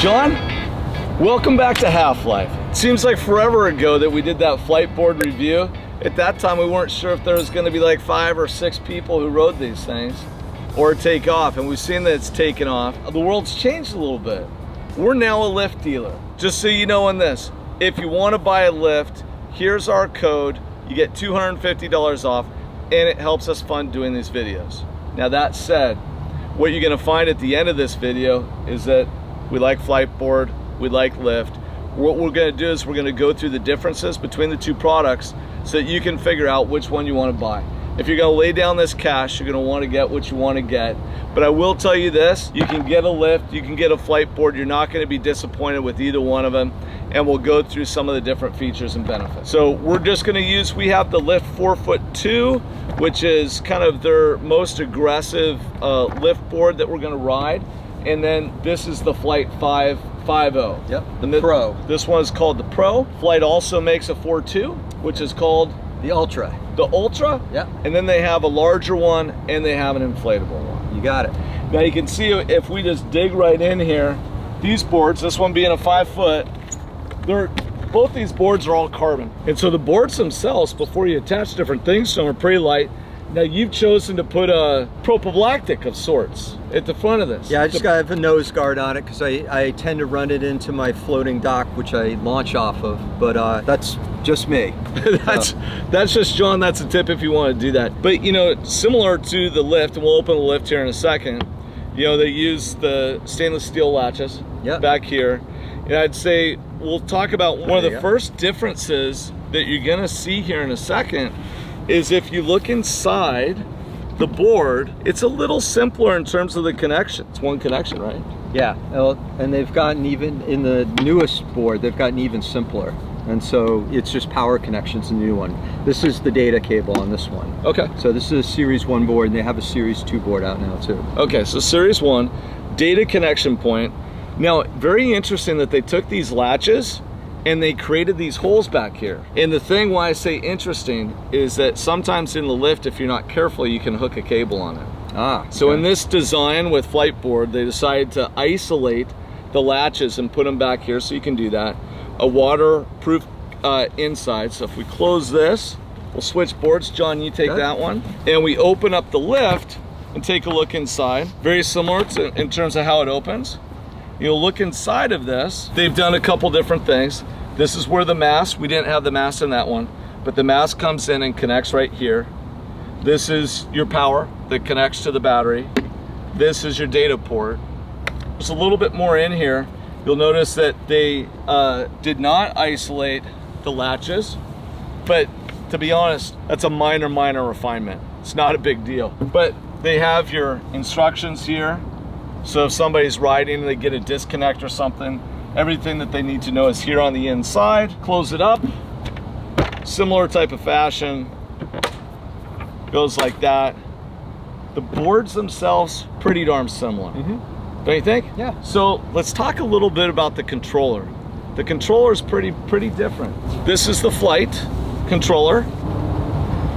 John, welcome back to Half-Life. Seems like forever ago that we did that Fliteboard review. At that time, we weren't sure if there was gonna be like five or six people who rode these things or take off, and we've seen that it's taken off. The world's changed a little bit. We're now a lift dealer. Just so you know on this, if you wanna buy a lift, here's our code. You get $250 off, and it helps us fund doing these videos. Now that said, what you're gonna find at the end of this video is that we like Fliteboard, we like Lift. What we're gonna do is we're gonna go through the differences between the two products so that you can figure out which one you wanna buy. If you're gonna lay down this cash, you're gonna wanna get what you wanna get. But I will tell you this, you can get a lift, you can get a Fliteboard, you're not gonna be disappointed with either one of them. And we'll go through some of the different features and benefits. So we're just gonna use, we have the Lift 4 foot 2, which is kind of their most aggressive uh, lift board that we're gonna ride. And then this is the Flite 550. Yep, the thi- Pro. This one is called the Pro. Flite also makes a 4.2, which is called The Ultra. the Ultra. Yep. And then they have a larger one and they have an inflatable one. You got it. Now you can see if we just dig right in here, these boards, this one being a five foot, they're both these boards are all carbon. And so the boards themselves, before you attach different things to them, are pretty light. Now you've chosen to put a prophylactic of sorts at the front of this. Yeah, I just got to have a nose guard on it because I, I tend to run it into my floating dock, which I launch off of. But uh, that's just me. that's that's just John. That's a tip if you want to do that. But you know, similar to the lift, and we'll open the lift here in a second. You know, they use the stainless steel latches Yep. back here, and I'd say we'll talk about one of the first differences that you're gonna see here in a second is if you look inside the board, it's a little simpler in terms of the connection. It's one connection, right? Yeah, and they've gotten even in the newest board, they've gotten even simpler. And so it's just power connections in the new one. This is the data cable on this one. Okay. So this is a Series 1 board, and they have a Series 2 board out now too. Okay, so series one, data connection point. Now, very interesting that they took these latches and they created these holes back here. And the thing why I say interesting is that sometimes in the lift, if you're not careful, you can hook a cable on it. Ah, So in this design with Fliteboard, they decided to isolate the latches and put them back here so you can do that. A waterproof uh, inside. So if we close this, we'll switch boards. John, you take Okay. that one. And we open up the lift and take a look inside. Very similar to in terms of how it opens. You'll look inside of this. They've done a couple different things. This is where the mass, we didn't have the mass in that one, but the mass comes in and connects right here. This is your power that connects to the battery. This is your data port. There's a little bit more in here. You'll notice that they uh, did not isolate the latches, but to be honest, that's a minor, minor refinement. It's not a big deal. But they have your instructions here. So if somebody's riding and they get a disconnect or something, everything that they need to know is here on the inside. Close it up. Similar type of fashion. Goes like that. The boards themselves, pretty darn similar. Mm-hmm. Don't you think? Yeah. So let's talk a little bit about the controller. The controller is pretty, pretty different. This is the Flite controller,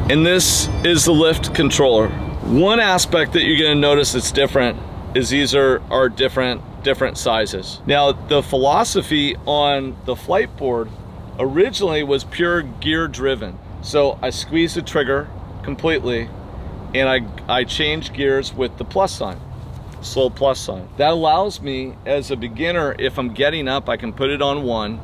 and this is the lift controller. One aspect that you're gonna notice that's different is these are, are different, different sizes. Now, the philosophy on the Fliteboard originally was pure gear driven. So I squeeze the trigger completely and I, I change gears with the plus sign slow plus sign. That allows me as a beginner, if I'm getting up, I can put it on one,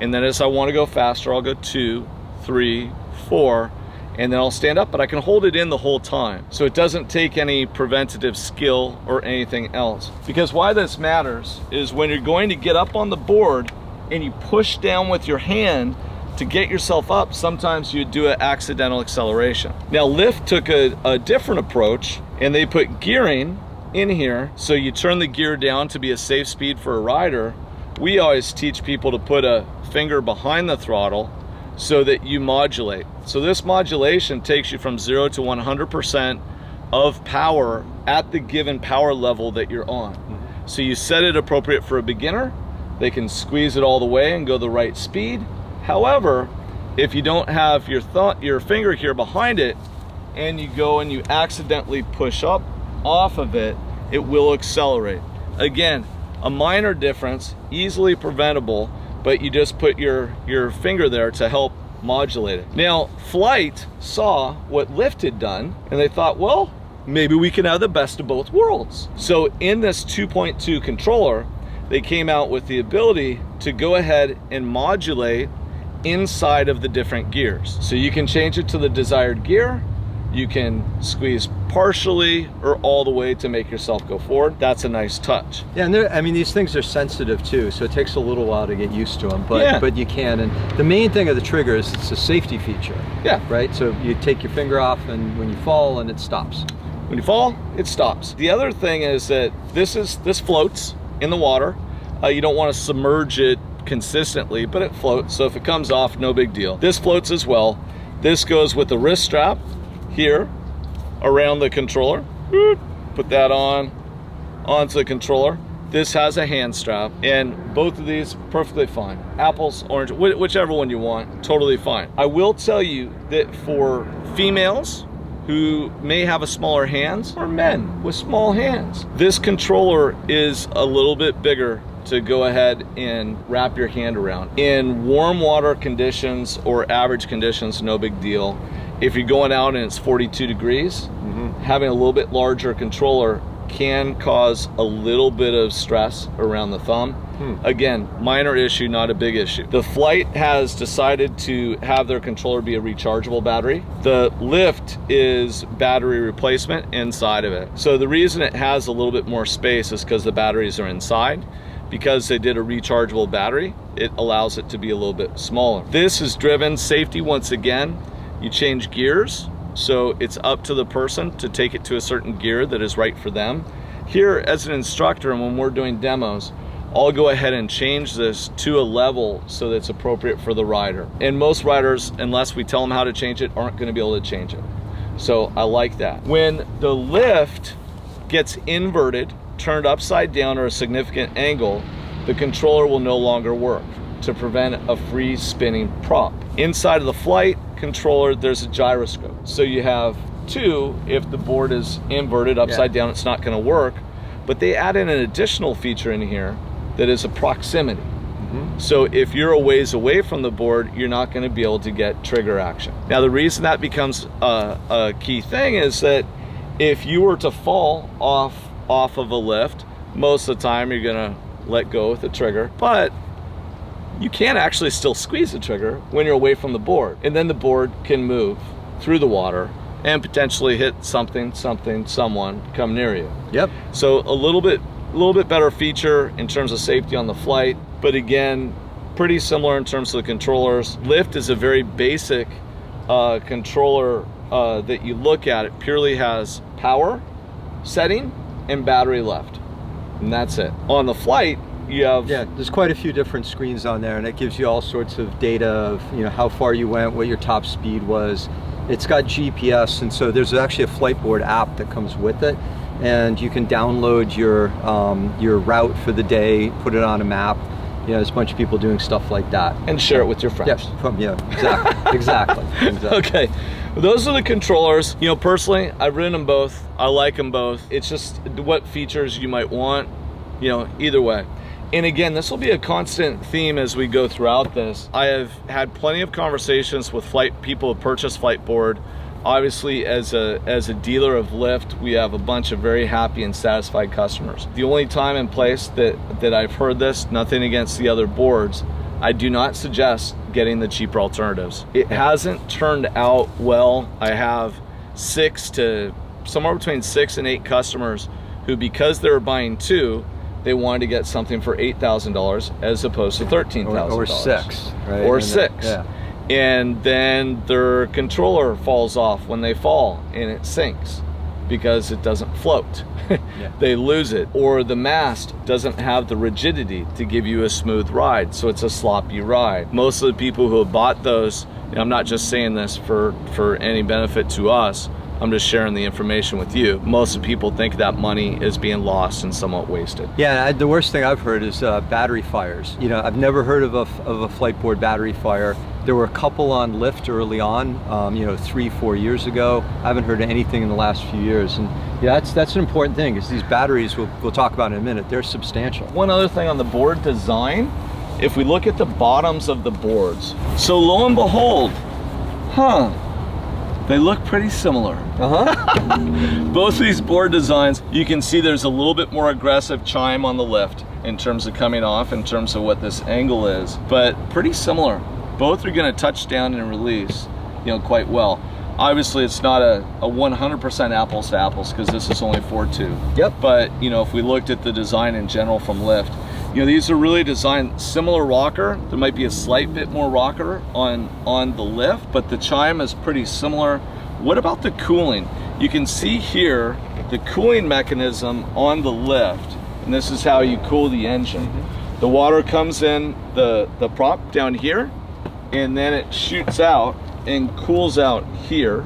and then as I want to go faster, I'll go two, three, four, and then I'll stand up, but I can hold it in the whole time. So it doesn't take any preventative skill or anything else. Because why this matters is when you're going to get up on the board and you push down with your hand to get yourself up, sometimes you do an accidental acceleration. Now Lift took a, a different approach and they put gearing in here. So you turn the gear down to be a safe speed for a rider. We always teach people to put a finger behind the throttle so that you modulate. So this modulation takes you from zero to 100% of power at the given power level that you're on. Mm-hmm. So you set it appropriate for a beginner. They can squeeze it all the way and go the right speed. However, if you don't have your thought, your finger here behind it, and you go and you accidentally push up off of it, it will accelerate. Again, A minor difference, easily preventable, but you just put your, your finger there to help modulate it. Now, Flite saw what Lift had done, and they thought, well, maybe we can have the best of both worlds. So in this 2.2 controller, they came out with the ability to go ahead and modulate inside of the different gears. So you can change it to the desired gear, you can squeeze partially or all the way to make yourself go forward. That's a nice touch. Yeah, and I mean, these things are sensitive too, so it takes a little while to get used to them, but, Yeah. but you can. And the main thing of the trigger is it's a safety feature, Yeah, right? So you take your finger off and when you fall and it stops. when you fall, it stops. The other thing is that this is this floats in the water. Uh, you don't want to submerge it consistently, but it floats. So if it comes off, no big deal. This floats as well. This goes with the wrist strap here around the controller. Put that on onto the controller. This has a hand strap and both of these perfectly fine. Apples, orange, wh- whichever one you want, totally fine. I will tell you that for females who may have a smaller hands or men with small hands, this controller is a little bit bigger to go ahead and wrap your hand around. In warm water conditions or average conditions, no big deal. If you're going out and it's 42 degrees, mm-hmm. having a little bit larger controller can cause a little bit of stress around the thumb. Hmm. Again, minor issue, not a big issue. The Flite has decided to have their controller be a rechargeable battery. The Lift is battery replacement inside of it. So the reason it has a little bit more space is because the batteries are inside. Because they did a rechargeable battery, it allows it to be a little bit smaller. This is driven safety once again. You change gears, so it's up to the person to take it to a certain gear that is right for them. Here, as an instructor, and when we're doing demos, I'll go ahead and change this to a level so that's appropriate for the rider. And most riders, unless we tell them how to change it, aren't gonna be able to change it. So I like that. When the lift gets inverted, turned upside down or a significant angle, the controller will no longer work to prevent a free spinning prop. Inside of the Flite controller, there's a gyroscope. So you have two, if the board is inverted upside down, it's not gonna work. But they add in an additional feature in here that is a proximity. Mm-hmm. So if you're a ways away from the board, you're not going to be able to get trigger action. Now the reason that becomes a, a key thing is that if you were to fall off off of a lift, most of the time you're going to let go with the trigger, but you can actually still squeeze the trigger when you're away from the board. And then the board can move through the water and potentially hit something, something, someone come near you. Yep. So a little bit, a little bit better feature in terms of safety on the Flite, but again, pretty similar in terms of the controllers. Lift is a very basic uh, controller uh, that you look at. It purely has power, setting, and battery left, and that's it. On the flight, you have Yeah, there's quite a few different screens on there, and it gives you all sorts of data of you know how far you went, what your top speed was. It's got GPS, and so there's actually a Fliteboard app that comes with it, and you can download your um, your route for the day, put it on a map. You know, there's a bunch of people doing stuff like that. and share it with your friends. Yes, from, yeah, exactly, exactly, exactly. Okay, those are the controllers. You know, personally, I've ridden them both. I like them both. It's just what features you might want, you know, either way. And again, this will be a constant theme as we go throughout this. I have had plenty of conversations with Flite people who purchase Fliteboard. Obviously, as a as a dealer of Lift, we have a bunch of very happy and satisfied customers. The only time and place that that I've heard this, nothing against the other boards, I do not suggest getting the cheaper alternatives. It hasn't turned out well. I have six to somewhere between six and eight customers who, because they were buying two, they wanted to get something for eight thousand dollars as opposed to thirteen thousand or, or six, right? or And then- six. Yeah. And then their controller falls off when they fall and it sinks because it doesn't float. They lose it. Or the mast doesn't have the rigidity to give you a smooth ride, so it's a sloppy ride. Most of the people who have bought those, and I'm not just saying this for, for any benefit to us, I'm just sharing the information with you. Most of people think that money is being lost and somewhat wasted. Yeah, the worst thing I've heard is uh, battery fires. You know, I've never heard of a, of a Fliteboard battery fire. There were a couple on lift early on, um, you know, three, four years ago. I haven't heard anything in the last few years. And yeah, that's that's an important thing because these batteries, we'll, we'll talk about in a minute, they're substantial. One other thing on the board design, if we look at the bottoms of the boards, so lo and behold, huh, they look pretty similar. Uh-huh. Both these board designs, you can see there's a little bit more aggressive chine on the lift in terms of coming off, in terms of what this angle is, but pretty similar. Both are gonna touch down and release, you know, quite well. Obviously, it's not a 100% apples to apples because this is only 4.2. Yep. But, you know, if we looked at the design in general from lift, you know, these are really designed similar rocker. There might be a slight bit more rocker on, on the lift, but the chine is pretty similar. What about the cooling? You can see here the cooling mechanism on the lift, and this is how you cool the engine. Mm -hmm. The water comes in the, the prop down here, and then it shoots out and cools out here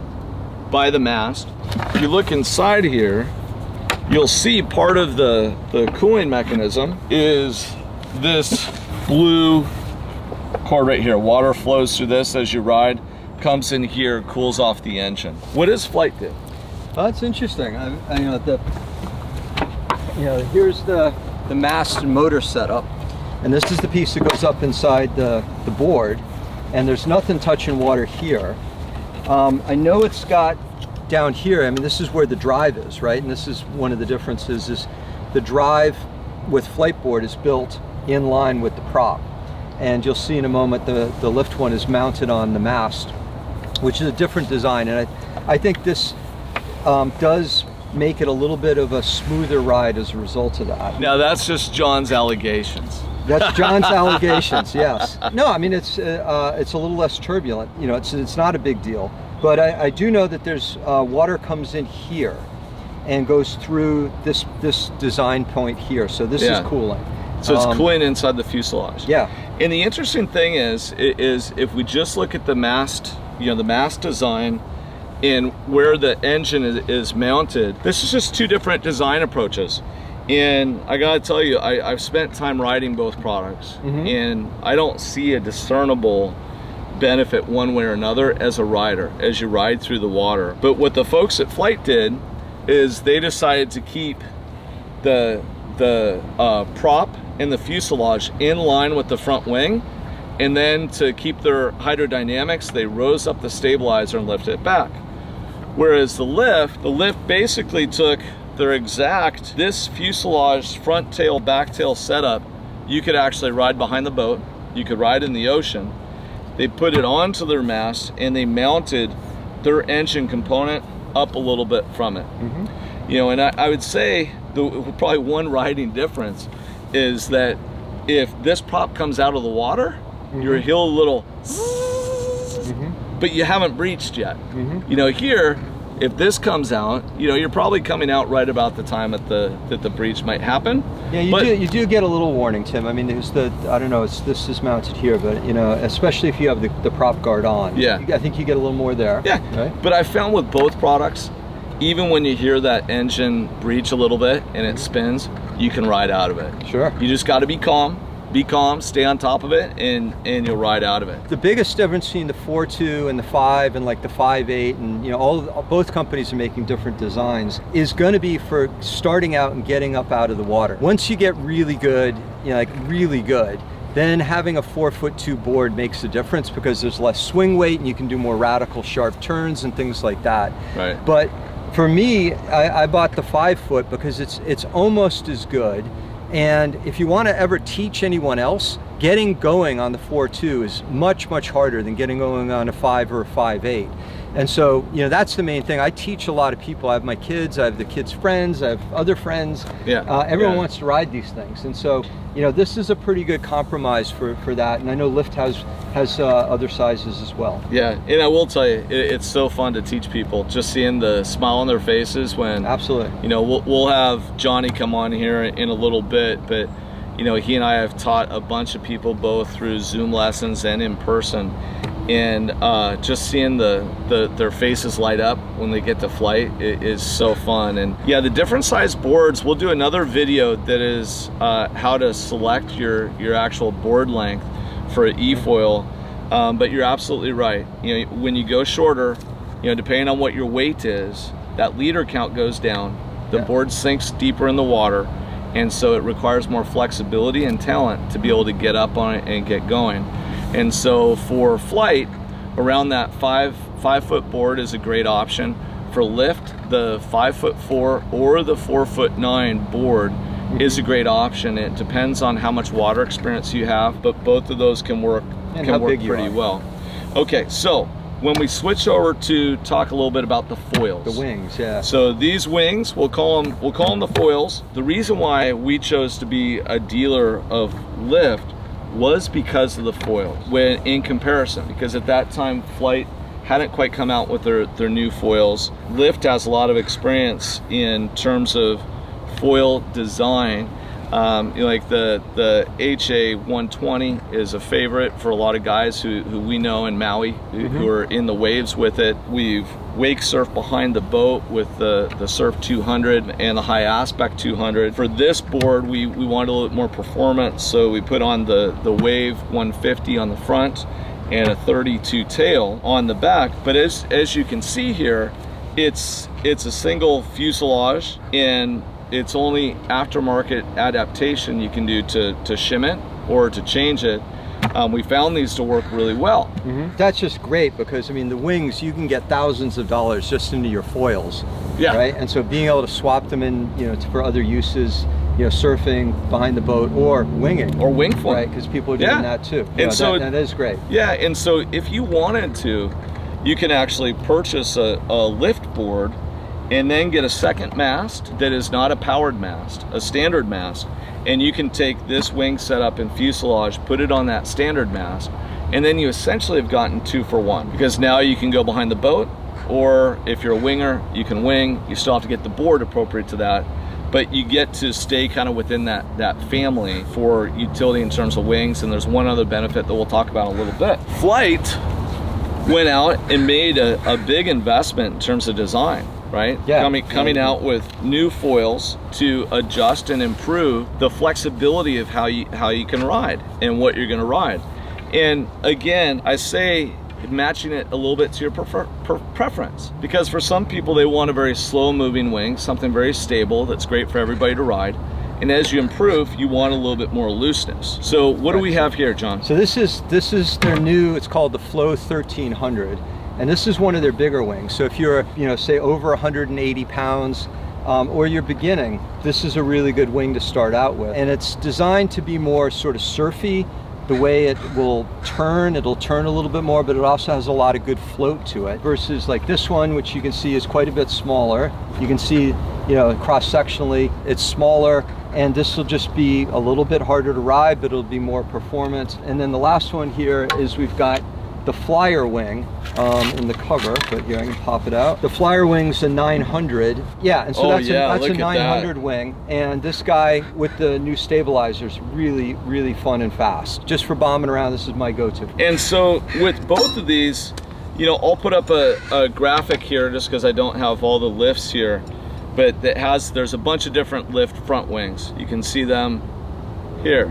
by the mast. If you look inside here, you'll see part of the, the cooling mechanism is this blue cord right here. Water flows through this as you ride, comes in here, cools off the engine. What does Flite do? Well, that's interesting. I, I, you know, the, you know, here's the, the mast and motor setup. And this is the piece that goes up inside the, the board. And there's nothing touching water here. Um, I know it's got down here, I mean, this is where the drive is, right? And this is one of the differences is the drive with Fliteboard is built in line with the prop. And you'll see in a moment the, the lift one is mounted on the mast, which is a different design. And I, I think this um, does make it a little bit of a smoother ride as a result of that. Now that's just John's allegations. That's John's allegations, yes. No, I mean, it's, uh, uh, it's a little less turbulent. You know, it's, it's not a big deal. But I, I do know that there's uh, water comes in here and goes through this this design point here. So this yeah. is cooling. So it's um, cooling inside the fuselage. Yeah. And the interesting thing is, is if we just look at the mast, you know, the mast design and where the engine is, is mounted, this is just two different design approaches. And I gotta tell you, I, have spent time riding both products mm -hmm. and I don't see a discernible benefit one way or another as a rider as you ride through the water. But what the folks at Flite did is they decided to keep the the uh, prop and the fuselage in line with the front wing and then to keep their hydrodynamics they rose up the stabilizer and lifted it back. Whereas the lift, the lift basically took their exact, this fuselage front tail, back tail setup, you could actually ride behind the boat, you could ride in the ocean, they put it onto their mast and they mounted their engine component up a little bit from it. Mm -hmm. You know, and I, I would say the probably one riding difference is that if this prop comes out of the water, mm -hmm. your heel a little, mm -hmm. but you haven't breached yet. Mm-hmm. You know, here if this comes out, you know, you're probably coming out right about the time that the that the breach might happen. Yeah, you but, do you do get a little warning, Tim. I mean, there's the I don't know, it's this is mounted here, but you know, especially if you have the, the prop guard on. Yeah. I think you get a little more there. Yeah. Right? But I found with both products, even when you hear that engine breach a little bit and it mm-hmm. spins, you can ride out of it. Sure. You just got to be calm be calm, stay on top of it, and and you'll ride out of it. The biggest difference between the 4.2 and the 5 and like the 5.8 and you know all both companies are making different designs is going to be for starting out and getting up out of the water. Once you get really good, you know, like really good, then having a four foot two board makes a difference because there's less swing weight and you can do more radical sharp turns and things like that. Right. But for me, I, I bought the five foot because it's it's almost as good and if you want to ever teach anyone else, getting going on the 4.2 is much, much harder than getting going on a 5 or a 5.8. And so, you know, that's the main thing. I teach a lot of people. I have my kids, I have the kids' friends, I have other friends. Yeah. Uh, everyone yeah. wants to ride these things. And so, you know, this is a pretty good compromise for, for that. And I know Lift has, has uh, other sizes as well. Yeah, and I will tell you, it, it's so fun to teach people. Just seeing the smile on their faces when, absolutely, you know, we'll, we'll have Johnny come on here in a little bit, but you know, he and I have taught a bunch of people both through Zoom lessons and in person. And uh, just seeing the, the their faces light up when they get to flight it is so fun. And yeah the different size boards we'll do another video that is uh, how to select your your actual board length for an e-foil. Um, but you're absolutely right. You know when you go shorter you know depending on what your weight is that liter count goes down. The Yeah. board sinks deeper in the water and so it requires more flexibility and talent to be able to get up on it and get going. And so for Flite around that five five foot board is a great option. For lift the five foot four or the four foot nine board is a great option. It depends on how much water experience you have but both of those can work And can work pretty well. Okay so when we switch over to talk a little bit about the foils The wings, yeah. so these wings, we'll call them we'll call them the foils. The reason why we chose to be a dealer of lift was because of the foils. When in comparison, because at that time Flite hadn't quite come out with their their new foils. Lift has a lot of experience in terms of foil design. Um, you know, like the the HA 120 is a favorite for a lot of guys who, who we know in Maui who, who are in the waves with it. We've wake surf behind the boat with the, the Surf 200 and the High Aspect 200. For this board, we, we wanted a little bit more performance, so we put on the, the Wave 150 on the front and a 32 tail on the back. But as, as you can see here, it's it's a single fuselage and it's only aftermarket adaptation you can do to, to shim it or to change it. Um, we found these to work really well. That's just great because I mean the wings you can get thousands of dollars just into your foils. Yeah. Right. And so being able to swap them in, you know, for other uses, you know, surfing behind the boat or winging. Or wing foil. Right, because people are doing Yeah. that too. You And know, so- that, that is great. Yeah, and so if you wanted to, you can actually purchase a, a lift board and then get a second mast that is not a powered mast, a standard mast. And you can take this wing setup and fuselage, put it on that standard mast, and then you essentially have gotten two for one. Because now you can go behind the boat, or if you're a winger, you can wing. You still have to get the board appropriate to that. But you get to stay kind of within that, that family for utility in terms of wings. And there's one other benefit that we'll talk about a little bit. Flite went out and made a, a big investment in terms of design, right? Yeah. Coming coming out with new foils to adjust and improve the flexibility of how you how you can ride and what you're going to ride. And again, I say matching it a little bit to your prefer, per, preference because for some people they want a very slow moving wing something very stable that's great for everybody to ride and as you improve you want a little bit more looseness so what do we have here john So this is this is their new. It's called the Flow 1300, and this is one of their bigger wings. So if you're you know say over 180 pounds. Um, or you're beginning, this is a really good wing to start out with. And it's designed to be more sort of surfy. The way it will turn, it'll turn a little bit more, but it also has a lot of good float to it. Versus like this one, which you can see is quite a bit smaller. You can see, you know, cross-sectionally, it's smaller, and this will just be a little bit harder to ride, but it'll be more performance. And then the last one here is we've got the flyer wing um, in the cover, but here I can pop it out. The flyer wing's a 900. Yeah, and so Oh, that's, yeah, a, that's a at that. 900 wing. And this guy with the new stabilizers, really, really fun and fast. Just for bombing around, this is my go-to. And so with both of these, you know, I'll put up a, a graphic here just because I don't have all the lifts here, but that has, there's a bunch of different lift front wings. You can see them here.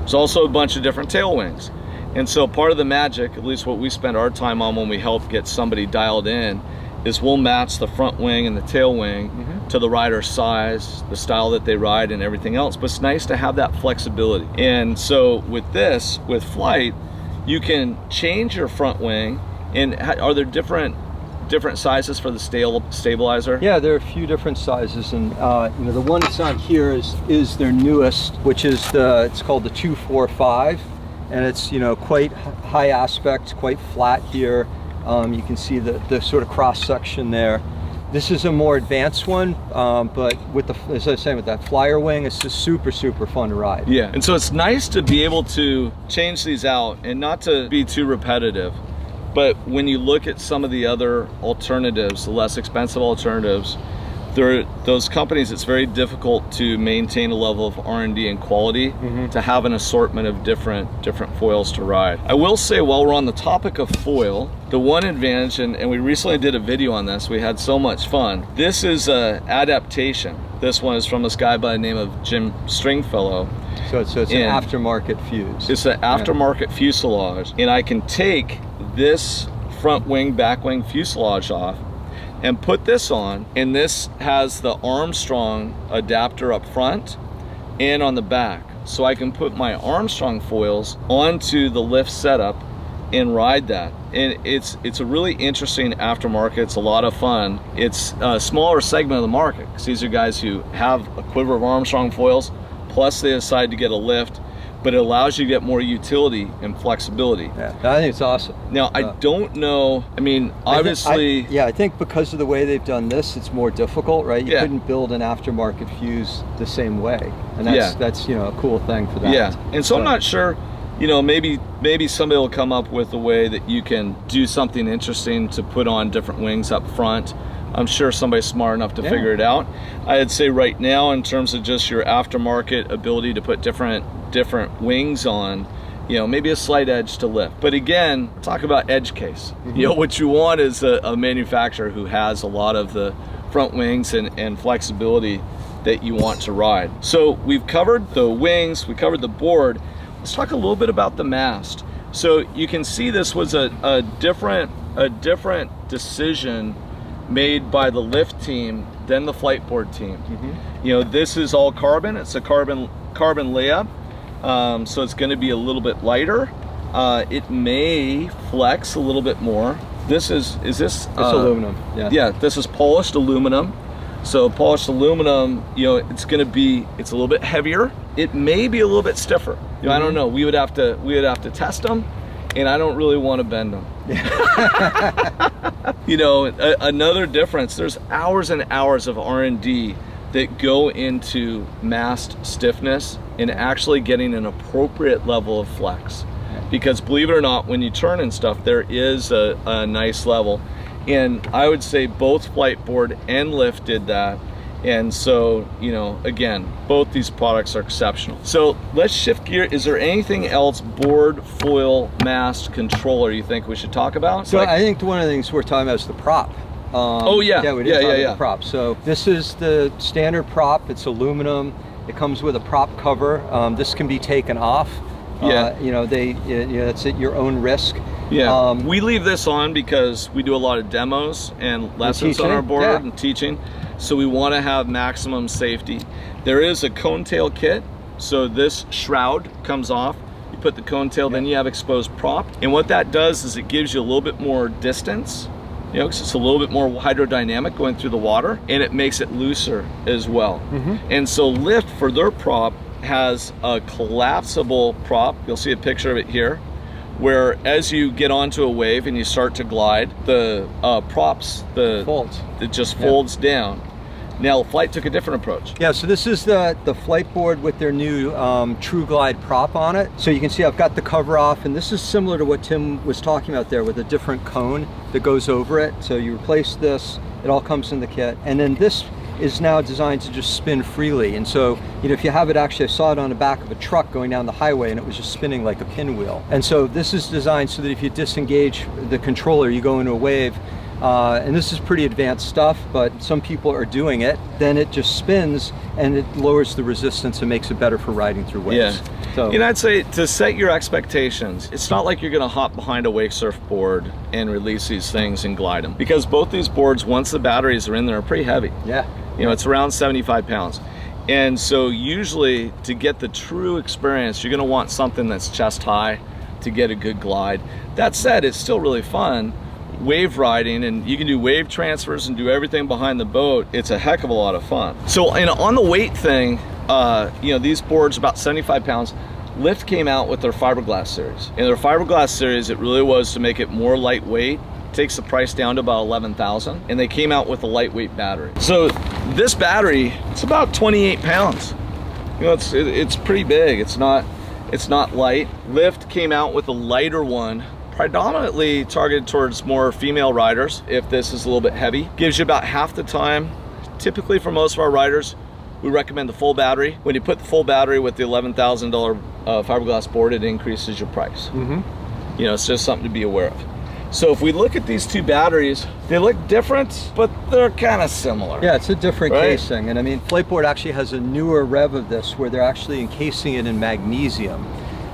There's also a bunch of different tail wings. And so part of the magic, at least what we spend our time on when we help get somebody dialed in, is we'll match the front wing and the tail wing to the rider's size, the style that they ride and everything else. But it's nice to have that flexibility. And so with this, with Flite, you can change your front wing and are there different different sizes for the stabilizer? Yeah, there are a few different sizes, and uh, you know the one that's on here is is their newest, which is the it's called the 245, and it's you know quite high aspect, quite flat here. Um, you can see the the sort of cross section there. This is a more advanced one, um, but with the as I was saying with that flyer wing, it's just super super fun to ride. Yeah, and so it's nice to be able to change these out and not to be too repetitive. But when you look at some of the other alternatives, the less expensive alternatives, there those companies it's very difficult to maintain a level of R&D and quality Mm-hmm. to have an assortment of different different foils to ride. I will say while we're on the topic of foil, the one advantage and, and we recently did a video on this, we had so much fun. This is a adaptation. This one is from this guy by the name of Jim Stringfellow. So it's, so it's an aftermarket fuse. It's an aftermarket fuselage, and I can take this front wing, back wing fuselage off and put this on, and this has the Armstrong adapter up front and on the back. So I can put my Armstrong foils onto the lift setup and ride that. And it's it's a really interesting aftermarket. It's a lot of fun. It's a smaller segment of the market because these are guys who have a quiver of Armstrong foils, plus they decide to get a lift, but it allows you to get more utility and flexibility. yeah, I think it's awesome. Now I uh, don't know. I mean, I obviously, I- yeah, I think because of the way they've done this, it's more difficult, right? You Yeah. couldn't build an aftermarket fuse the same way, and that's Yeah. that's you know a cool thing for that. Yeah, and so I'm not sure. You know, maybe maybe somebody will come up with a way that you can do something interesting to put on different wings up front. I'm sure somebody's smart enough to Yeah. figure it out. I'd say right now, in terms of just your aftermarket ability to put different different wings on, you know, maybe a slight edge to lift. But again, talk about edge case. You know, mm-hmm. what you want is a, a manufacturer who has a lot of the front wings and, and flexibility that you want to ride. So we've covered the wings, we covered the board. Let's talk a little bit about the mast. So you can see this was a, a different a different decision made by the lift team than the Fliteboard team. Mm-hmm. You know, this is all carbon. It's a carbon carbon layup, um, so it's going to be a little bit lighter. Uh, it may flex a little bit more. This is is this? It's uh, aluminum. Yeah. yeah, this is polished aluminum. So polished aluminum, you know, it's going to be it's a little bit heavier. It may be a little bit stiffer. You know, I Mm-hmm. don't know. We would have to we would have to test them, and I don't really want to bend them. you know, a, another difference. There's hours and hours of R and D that go into mast stiffness and actually getting an appropriate level of flex. Because believe it or not, when you turn and stuff, there is a, a nice level. And I would say both Fliteboard and Lift did that. And so, you know, again, both these products are exceptional. So let's shift gear. Is there anything else board, foil, mast, controller you think we should talk about? So Like- I think one of the things we're talking about is the prop. Um, Oh, yeah. yeah, we didn't Yeah, yeah, yeah. the prop. So this is the standard prop. It's aluminum. It comes with a prop cover. Um, this can be taken off. Yeah. Uh, you know, they, you know, it's at your own risk. Yeah, Um, we leave this on because we do a lot of demos and lessons on our board yeah. and teaching. So we want to have maximum safety. There is a cone tail kit. So this shroud comes off. You put the cone tail, then you have exposed prop. And what that does is it gives you a little bit more distance. You know, 'cause it's a little bit more hydrodynamic going through the water and it makes it looser as well. Mm-hmm. And so Lift for their prop has a collapsible prop. You'll see a picture of it here where as you get onto a wave and you start to glide, the uh, props, the Folds. it just Yeah. folds down. Now, Flite took a different approach. Yeah, so this is the, the Fliteboard with their new um, True Glide prop on it. So you can see I've got the cover off, and this is similar to what Tim was talking about there with a different cone that goes over it. So you replace this, it all comes in the kit. And then this is now designed to just spin freely. And so, you know, if you have it actually, I saw it on the back of a truck going down the highway and it was just spinning like a pinwheel. And so this is designed so that if you disengage the controller, you go into a wave, uh, and this is pretty advanced stuff, but some people are doing it. Then it just spins and it lowers the resistance and makes it better for riding through waves. Yeah. So You know, I'd say to set your expectations, it's not like you're going to hop behind a wake surf board and release these things and glide them. Because both these boards, once the batteries are in there, are pretty heavy. yeah, You know, it's around 75 pounds. And so usually to get the true experience, you're gonna want something that's chest high to get a good glide. That said, it's still really fun wave riding and you can do wave transfers and do everything behind the boat. It's a heck of a lot of fun. So and on the weight thing, uh, you know, these boards about 75 pounds. Lift came out with their fiberglass series. In their fiberglass series, it really was to make it more lightweight takes the price down to about 11,000 and they came out with a lightweight battery. So this battery, it's about 28 pounds. You know, it's it, it's pretty big. It's not it's not light. Lift came out with a lighter one, predominantly targeted towards more female riders. If this is a little bit heavy, gives you about half the time typically for most of our riders, we recommend the full battery. When you put the full battery with the $11,000 uh, fiberglass board, it increases your price. Mm-hmm. You know, it's just something to be aware of. So if we look at these two batteries, they look different, but they're kind of similar. Yeah, it's a different Right. casing. And I mean, Fliteboard actually has a newer rev of this where they're actually encasing it in magnesium.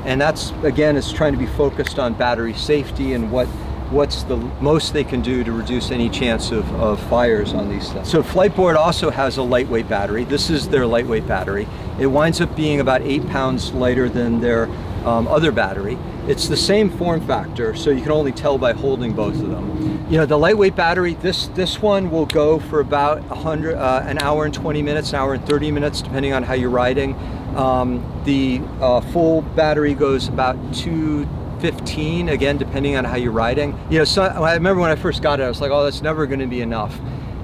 And that's, again, is trying to be focused on battery safety and what what's the most they can do to reduce any chance of, of fires on these things. So Fliteboard also has a lightweight battery. This is their lightweight battery. It winds up being about eight pounds lighter than their um, other battery. It's the same form factor, so you can only tell by holding both of them. You know, the lightweight battery, this this one will go for about 100, uh, an hour and 20 minutes, an hour and 30 minutes, depending on how you're riding. Um, the uh, full battery goes about 215, again depending on how you're riding. You know so i remember when i first got it i was like oh that's never going to be enough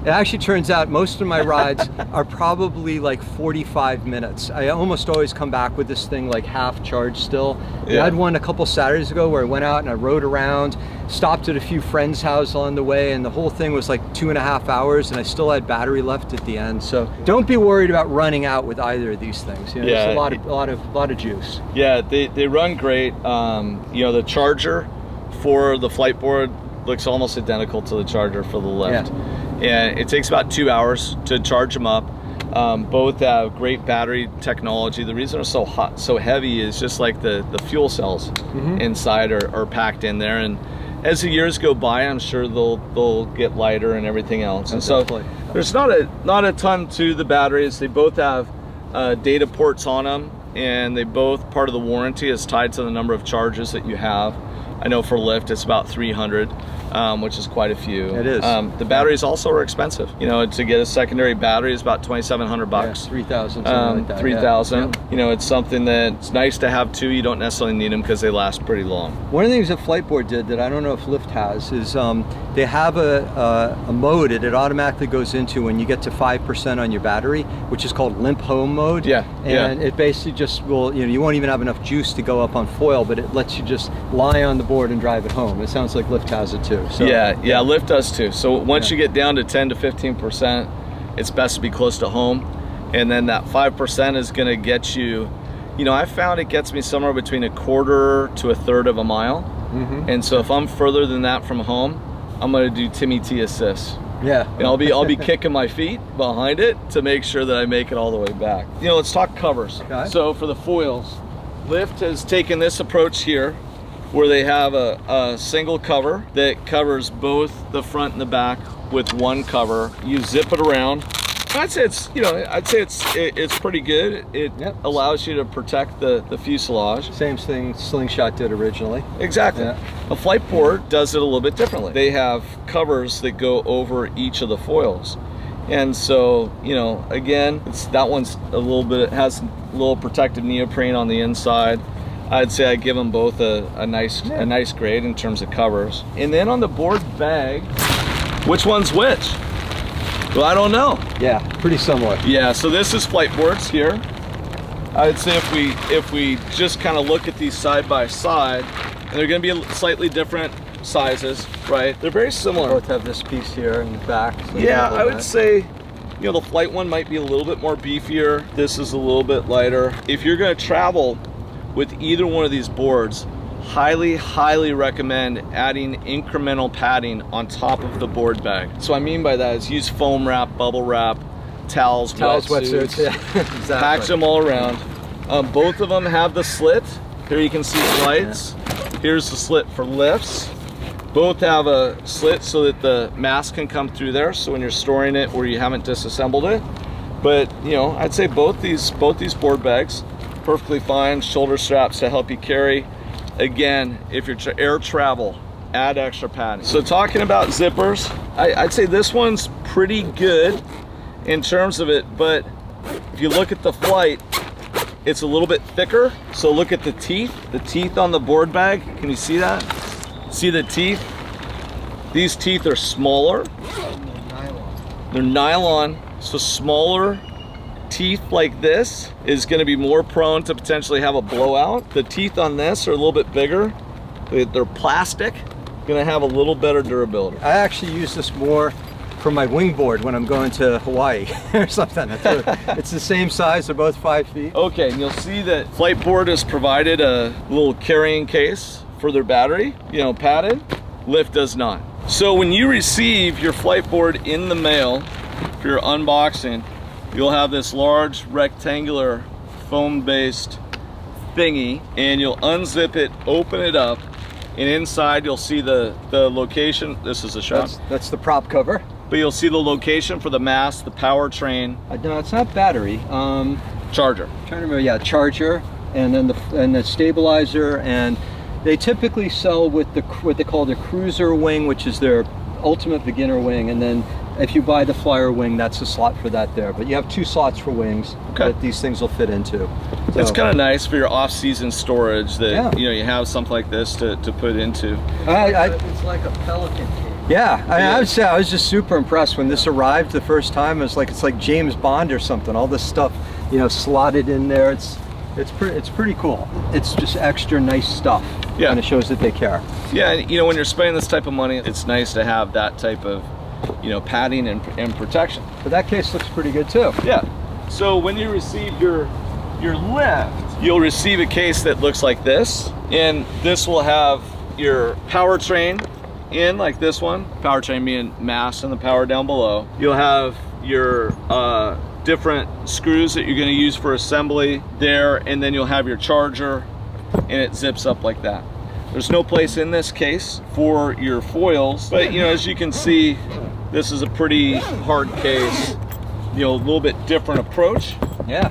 it actually turns out most of my rides are probably like 45 minutes. I almost always come back with this thing like half charged still. Yeah. i had one a couple saturdays ago where i went out and i rode around stopped at a few friends houses on the way and the whole thing was like two and a half hours and i still had battery left at the end. So don't be worried about running out with either of these things. You know, Yeah, there's a lot of a lot of lot of juice. Yeah, they, they run great. Um, you know, the charger for the Fliteboard looks almost identical to the charger for the lift. And it takes about two hours to charge them up. Um, both have great battery technology. The reason they're so hot, so heavy is just like the, the fuel cells inside are, are packed in there. And as the years go by, I'm sure they'll they'll get lighter and everything else. And so there's not a not a ton to the batteries. They both have uh, data ports on them, and they both part of the warranty is tied to the number of charges that you have. I know for Lift it's about 300, um, which is quite a few. It is. Um, the batteries also are expensive. You know, to get a secondary battery is about 2,700 bucks. Yeah, 3,000, something Um, like that. 3,000. Yeah. You know, it's something that it's nice to have too. You don't necessarily need them because they last pretty long. One of the things that Fliteboard did that I don't know if Lift has is um, they have a, a, a mode that it automatically goes into when you get to 5% on your battery, which is called limp home mode. Yeah, yeah. And it basically just will, you know, you won't even have enough juice to go up on foil, but it lets you just lie on the board and drive it home. It sounds like Lift has it too. So, yeah, yeah, Lift does too. So once Yeah. you get down to 10 to 15%, it's best to be close to home. And then that 5% is going to get you, you know, I found it gets me somewhere between a quarter to a third of a mile. Mhm. And so if I'm further than that from home, I'm going to do Timmy T assist. Yeah. And I'll be I'll be kicking my feet behind it to make sure that I make it all the way back. You know, let's talk covers. Okay. So for the foils, Lift has taken this approach here where they have a, a single cover that covers both the front and the back with one cover. You zip it around. I'd say it's, you know, I'd say it's it, it's pretty good. It Yep. allows you to protect the, the fuselage. Same thing Slingshot did originally. Exactly. Yeah. A Fliteboard does it a little bit differently. They have covers that go over each of the foils. And so, you know, again, it's that one's a little bit, it has a little protective neoprene on the inside. I'd say I give them both a, a nice Yeah. a nice grade in terms of covers. And then on the board bag, which one's which? Well, I don't know. Yeah, pretty similar. Yeah, so this is Fliteboard's here. I'd say if we if we just kind of look at these side by side, and they're going to be slightly different sizes, right? They're very similar. Both have this piece here in the back. so Yeah, I would that. say, you know, the Flite one might be a little bit more beefier. This is a little bit lighter. If you're going to travel with either one of these boards, highly, highly recommend adding incremental padding on top of the board bag. So I mean by that is use foam wrap, bubble wrap, towels, Towels, wetsuits, wetsuits. Yeah, exactly. Patch them all around. Um, both of them have the slit. Here you can see Flite's. Here's the slit for lifts. Both have a slit so that the mast can come through there. So when you're storing it or you haven't disassembled it. But you know, I'd say both these both these board bags perfectly fine. Shoulder straps to help you carry. Again, if you're tra- air travel, add extra padding. So talking about zippers, I, I'd say this one's pretty good in terms of it, but if you look at the Flite, it's a little bit thicker. So look at the teeth, the teeth on the board bag. Can you see that? See the teeth? These teeth are smaller. They're nylon, so smaller teeth like this is gonna be more prone to potentially have a blowout. The teeth on this are a little bit bigger. They- They're plastic, gonna have a little better durability. I actually use this more for my wingboard when I'm going to Hawaii or something. it's the same size, they're both five feet. Okay, and you'll see that Fliteboard has provided a little carrying case for their battery, you know, padded. Lift does not. So when you receive your Fliteboard in the mail for your unboxing, you'll have this large rectangular foam-based thingy and you'll unzip it, open it up, and inside you'll see the, the location. This is a shot. That's, that's the prop cover. But you'll see the location for the mast, the powertrain. Uh, no, it's not battery. Um, charger. Trying to remember, yeah, charger, and then the and the stabilizer, and they typically sell with the what they call the cruiser wing, which is their ultimate beginner wing, and then if you buy the flyer wing, that's a slot for that there. But you have two slots for wings okay. that these things will fit into. So, it's kind of nice for your off-season storage that yeah. you know you have something like this to, to put into. I, I, it's like a Pelican case. Yeah, I, I, would say I was just super impressed when this arrived the first time. It's like it's like James Bond or something. All this stuff, you know, slotted in there. It's it's pretty it's pretty cool. It's just extra nice stuff. Yeah, and it shows that they care. Yeah, you know, when you're spending this type of money, it's nice to have that type of you know, padding and, and protection. But that case looks pretty good too. Yeah. So when you receive your your lift, you'll receive a case that looks like this. And this will have your powertrain in like this one, powertrain being mast and the power down below. You'll have your uh, different screws that you're gonna use for assembly there, and then you'll have your charger and it zips up like that. There's no place in this case for your foils, but you know, as you can see, this is a pretty hard case. You know, a little bit different approach. Yeah.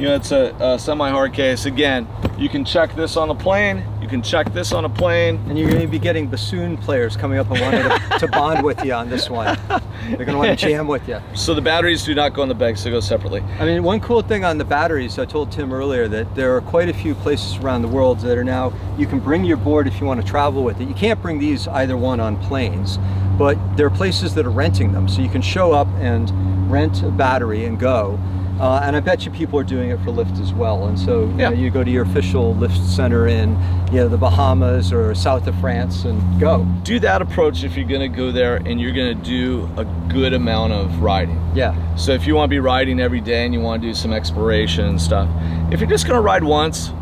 You know, it's a, a semi-hard case. Again, you can check this on a plane. You can check this on a plane. And you're going to be getting bassoon players coming up and wanting to, to bond with you on this one. They're going to want to jam with you. So the batteries do not go in the bags, they go separately. I mean, one cool thing on the batteries, I told Tim earlier that there are quite a few places around the world that are now, you can bring your board if you want to travel with it. You can't bring these either one on planes, but there are places that are renting them. So you can show up and rent a battery and go. Uh, and I bet you people are doing it for lift as well. And so yeah. you, know, you, go to your official lift center in you know, the Bahamas or south of France and go. Do that approach if you're gonna go there and you're gonna do a good amount of riding. Yeah. So if you wanna be riding every day and you wanna do some exploration and stuff, if you're just gonna ride once,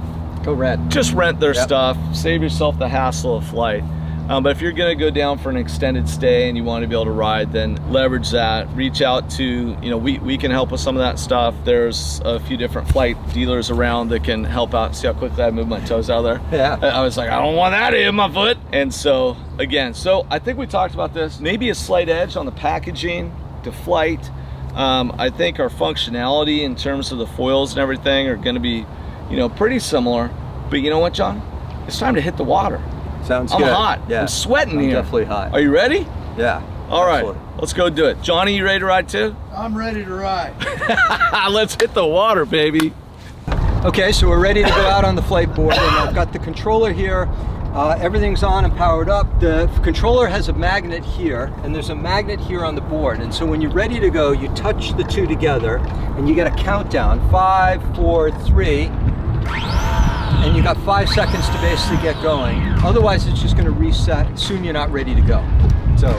go rent. Just rent their yep. stuff, save yourself the hassle of flight. Um, but if you're gonna go down for an extended stay and you want to be able to ride, then leverage that. Reach out to, you know, we, we can help with some of that stuff. There's a few different Flite dealers around that can help out. See how quickly I moved my toes out of there? Yeah. I, I was like, I don't want that in my foot. And so, again, so I think we talked about this. Maybe a slight edge on the packaging to Flite. Um, I think our functionality in terms of the foils and everything are gonna be, you know, pretty similar. But you know what, John? It's time to hit the water. Sounds I'm good. I'm hot. Yeah. I'm sweating I'm here. definitely hot. Are you ready? Yeah. All right. Let's go do it. Johnny, you ready to ride too? I'm ready to ride. Let's hit the water, baby. Okay, so we're ready to go out on the Fliteboard and I've got the controller here. Uh, everything's on and powered up. The controller has a magnet here and there's a magnet here on the board. And so when you're ready to go, you touch the two together and you get a countdown. Five, four, three and you got five seconds to basically get going. Otherwise, it's just going to reset. Soon you're not ready to go. So,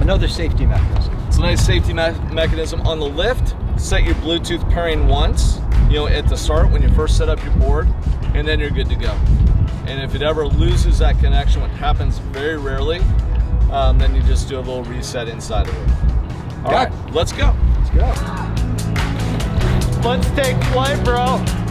another safety mechanism. It's a nice safety me mechanism on the lift. Set your Bluetooth pairing once, you know, at the start when you first set up your board, and then you're good to go. And if it ever loses that connection, what happens very rarely, um, then you just do a little reset inside of it. All right, let's go. Let's go. Let's take flight, bro.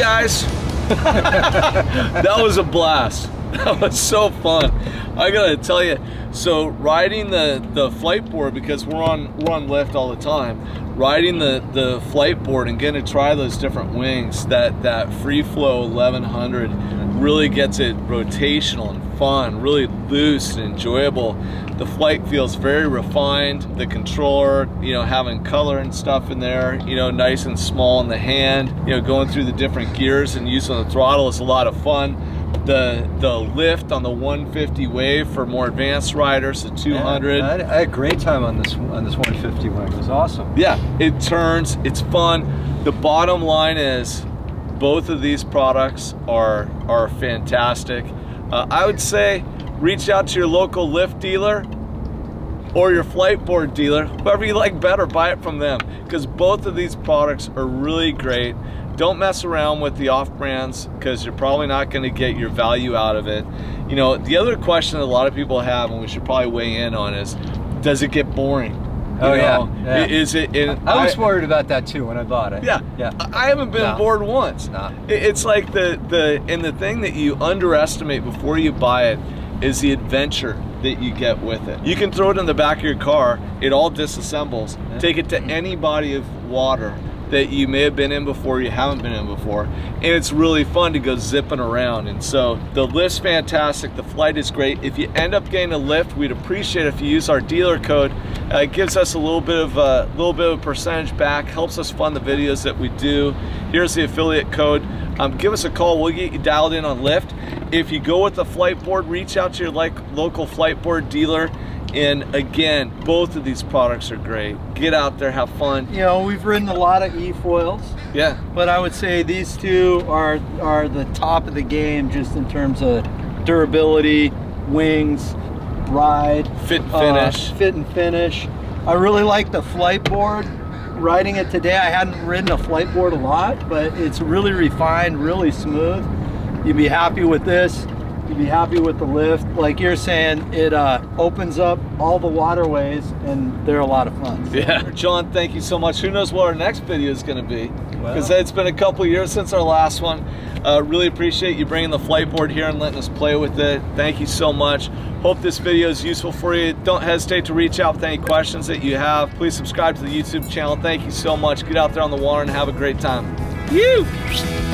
Guys. that was a blast. That was so fun. I gotta tell you, so riding the, the Fliteboard, because we're on we're on lift all the time, riding the, the Fliteboard and getting to try those different wings, that, that free flow 1100 really gets it rotational and fun, really loose and enjoyable. The Flite feels very refined. The controller, you know, having color and stuff in there, you know, nice and small in the hand, you know, going through the different gears and using the throttle is a lot of fun the the lift on the 150 wave for more advanced riders, the 200. Yeah, I, had, I, had, a great time on this on this 150 wing. It was awesome. Yeah, it turns. It's fun. The bottom line is, both of these products are are fantastic. Uh, I would say, reach out to your local lift dealer or your Fliteboard dealer, whoever you like better, buy it from them because both of these products are really great. Don't mess around with the off brands because you're probably not going to get your value out of it. You know, the other question that a lot of people have, and we should probably weigh in on, is does it get boring? You oh know, yeah. Is it? I was I, worried about that too when I bought it. Yeah, yeah. I haven't been no. bored once. No. It's like the the and the thing that you underestimate before you buy it is the adventure that you get with it. You can throw it in the back of your car. It all disassembles. Take it to any body of water that you may have been in before you haven't been in before. And it's really fun to go zipping around. And so the lift's fantastic the Flite is great. If you end up getting a lift we'd appreciate if you use our dealer code. Uh, it gives us a little bit of a uh, little bit of percentage back helps us fund the videos that we do. Here's the affiliate code. Um, give us a call. We'll get you dialed in on lift if you go with the Fliteboard reach out to your like local Fliteboard dealer and again, both of these products are great. Get out there, have fun. You know, we've ridden a lot of e-foils. Yeah. But I would say these two are are the top of the game just in terms of durability, wings, ride, fit and finish. Uh, fit and finish. I really like the Fliteboard. Riding it today, I hadn't ridden a Fliteboard a lot, but it's really refined, really smooth. You'd be happy with this you'd be happy with the lift. Like you're saying, it uh, opens up all the waterways and they're a lot of fun. Yeah, John, thank you so much. Who knows what our next video is gonna be? Because well. it's been a couple years since our last one. Uh, really appreciate you bringing the Fliteboard here and letting us play with it. Thank you so much. Hope this video is useful for you. Don't hesitate to reach out with any questions that you have. Please subscribe to the YouTube channel. Thank you so much. Get out there on the water and have a great time. You.